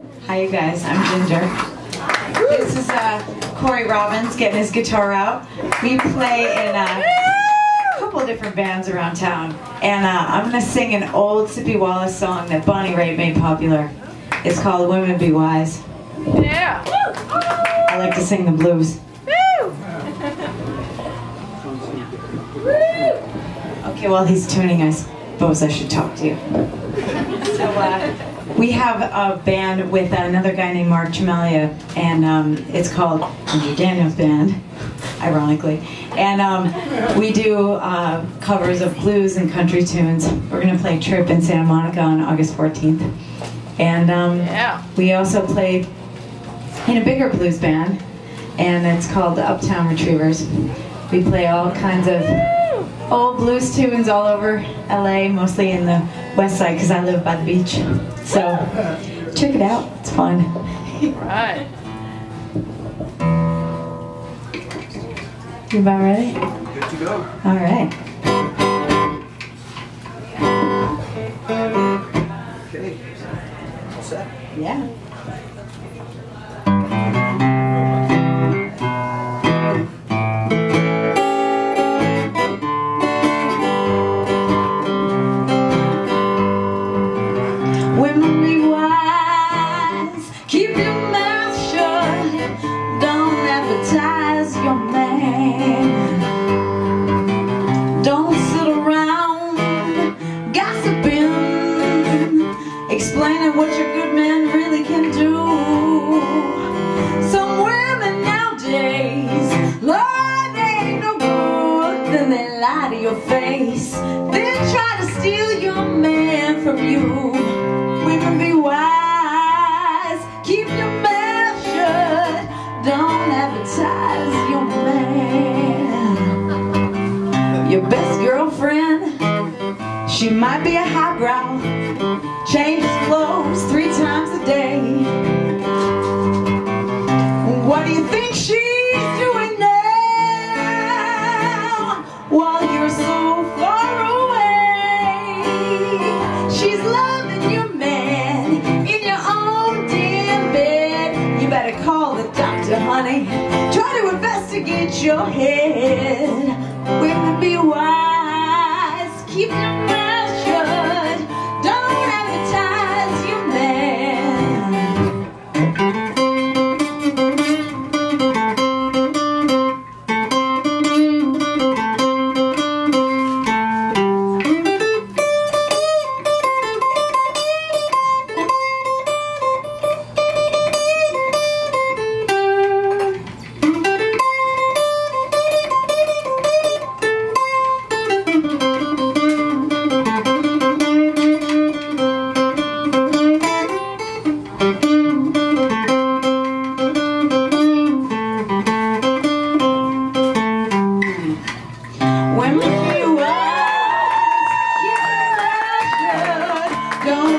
Hi, you guys. I'm Ginger. This is uh, Corey Robbins getting his guitar out. We play in uh, a couple different bands around town, and uh, I'm gonna sing an old Sippie Wallace song that Bonnie Raitt made popular. It's called "Women Be Wise." Yeah. I like to sing the blues. Okay, while he's tuning, I suppose I should talk to you. So, uh, we have a band with another guy named Mark Jamelia, and um, it's called Andrew Daniels Band, ironically. And um, we do uh, covers of blues and country tunes. We're going to play Trip in Santa Monica on August 14th. And um, Yeah. we also play in a bigger blues band, and it's called the Uptown Retrievers. We play all kinds of old blues tunes all over LA, mostly in the west side because I live by the beach. So check it out, it's fun. Right. You about ready? Good to go. All right. Okay. All set? Yeah. Don't advertise your man. Don't sit around gossiping, explaining what your good man really can do. Some women nowadays, Lord, they ain't no good, then they lie to your face. Then try to steal your man from you. Your head.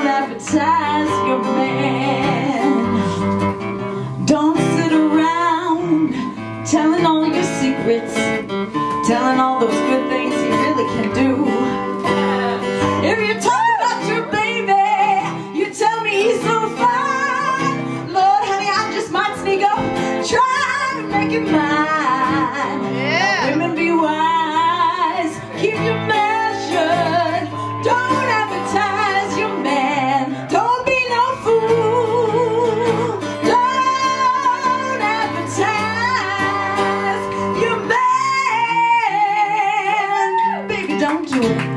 Advertise your man. Don't sit around telling all your secrets, telling all those good things your